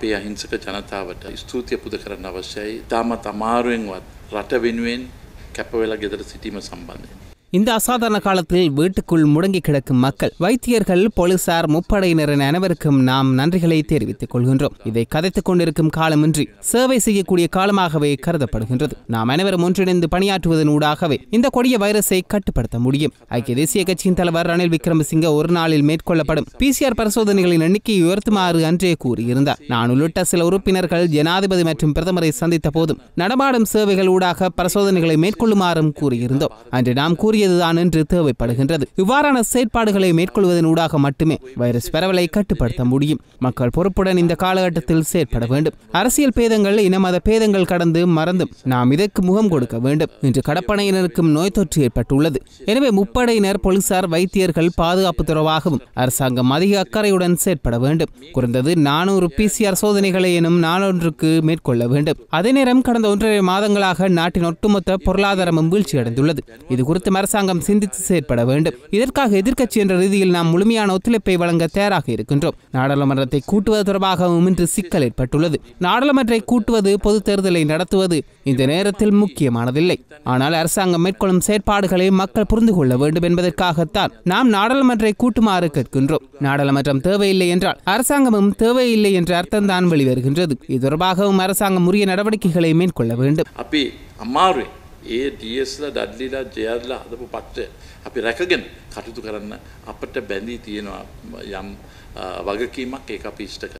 අපේ අහිංසක ජනතාවට ස්තුතිය පුද කරන්න අවශ්‍යයි. තාමත් අමාරුවෙන්වත් රට වෙනුවෙන් කැපවෙලා ගෙදර සිටීම සම්බන්ධයෙන්. இந்த அசாதாரண காலத்தில் வீட்டுக்குள் முடங்கி கிடக்கும் மக்கள் வைத்தியர்கள் போலீசார் முப்படையினர் என அனைவருக்கும் நாம் நன்றிகளை தெரிவித்துக் கொள்கின்றோம். இதை கதைத்துக் கொண்டிருக்கும் காலமின்றி சேவை செய்யக்கூடிய காலமாகவே கருதப்படுகின்றது. நாம் அனைவரும் ஒன்றிணைந்து பணியாற்றுவதன் ஊடாகவே இந்த கொடிய வைரஸை கட்டுப்படுத்த முடியும். ஐக்கிய தேசிய கட்சியின் தலைவர் ரணில் விக்ரமசிங்க ஒரு நாளில் மேற்கொள்ளப்படும் பிசிஆர் பரிசோதனைகளின் எண்ணிக்கையை உயர்த்துமாறு அன்றே கூறியிருந்தார். நான் உள்ளிட்ட சில உறுப்பினர்கள் ஜனாதிபதி மற்றும் பிரதமரை சந்தித்த போதும் நடமாடும் சேவைகள் ஊடாக பரிசோதனைகளை மேற்கொள்ளுமாறும் கூறியிருந்தோம். அன்று நாம் கூறியதுதான் என்று தேவைப்படுகின்றது. இவ்வாறான செயற்பாடுகளை மேற்கொள்வதனூடாக மட்டுமே வைரஸ் பரவலை கட்டுப்படுத்த முடியும். மக்கள் பொறுப்புடன் இந்த காலகட்டத்தில் செயற்பட வேண்டும். அரசியல் பேதங்கள் இன மத பேதங்கள் கடந்து மறந்தும் நாம் இதற்கு முகம் கொடுக்க வேண்டும் இன்று கடற்படையினருக்கும் நோய் தொற்று ஏற்பட்டுள்ளது. எனவே முப்படையினர் போலீசார் வைத்தியர்கள் பாதுகாப்பு தொடர்பாகவும் அரசாங்கம் அதிக அக்கறையுடன் செயற்பட வேண்டும். குறைந்தது நானூறு பிசிஆர் சோதனைகளை எனும் நாளொன்றுக்கு மேற்கொள்ள வேண்டும். அதே நேரம் கடந்த ஒன்றரை மாதங்களாக நாட்டின் ஒட்டுமொத்த பொருளாதாரமும் வீழ்ச்சியடைந்துள்ளது. இது குறித்து அரசாங்கம் சிந்தித்து செயற்பட வேண்டும். இதற்காக எதிர்க்கட்சி என்ற ரீதியில் நாம் முழுமையான ஒத்துழைப்பை வழங்க தயாராக இருக்கின்றோம். நாடாளுமன்றத்தை கூட்டுவது தொடர்பாகவும் இன்று சிக்கல் ஏற்பட்டுள்ளது. நாடாளுமன்றை கூட்டுவது பொது தேர்தலை நடத்துவது இந்த நேரத்தில் முக்கியமானதில்லை. ஆனால் அரசாங்கம் மேற்கொள்ளும் செயற்பாடுகளை மக்கள் புரிந்து கொள்ள வேண்டும் என்பதற்காகத்தான் நாம் நாடாளுமன்றை கூட்டுமாறு கேட்கின்றோம். நாடாளுமன்றம் தேவையில்லை என்றால் அரசாங்கமும் தேவையில்லை என்ற அர்த்தம்தான் வெளிவருகின்றது. இது தொடர்பாகவும் அரசாங்கம் உரிய நடவடிக்கைகளை மேற்கொள்ள வேண்டும். அப்படி அம்மாறு ඒ ඩියස්ල ඩඩ්ලිලා ජයල්ලා හදපු පත්්‍රය අපි රැකගෙන කටයුතු කරන්න අපට බැඳී තියෙනවා යම් වගකීමක් ඒ අපි ඉෂ්ට කර.